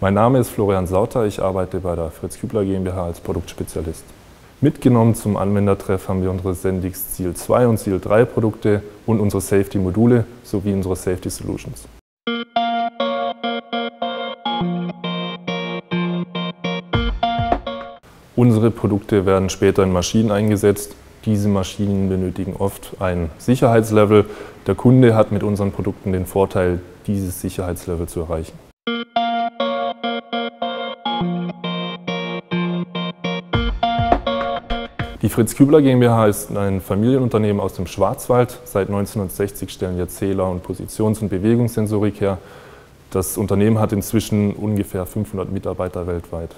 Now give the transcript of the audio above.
Mein Name ist Florian Sauter, ich arbeite bei der Fritz Kübler GmbH als Produktspezialist. Mitgenommen zum Anwendertreff haben wir unsere Sendix Ziel 2 und Ziel 3 Produkte und unsere Safety Module sowie unsere Safety Solutions. Unsere Produkte werden später in Maschinen eingesetzt. Diese Maschinen benötigen oft ein Sicherheitslevel. Der Kunde hat mit unseren Produkten den Vorteil, dieses Sicherheitslevel zu erreichen. Die Fritz Kübler GmbH ist ein Familienunternehmen aus dem Schwarzwald. Seit 1960 stellen wir Zähler und Positions- und Bewegungssensorik her. Das Unternehmen hat inzwischen ungefähr 500 Mitarbeiter weltweit.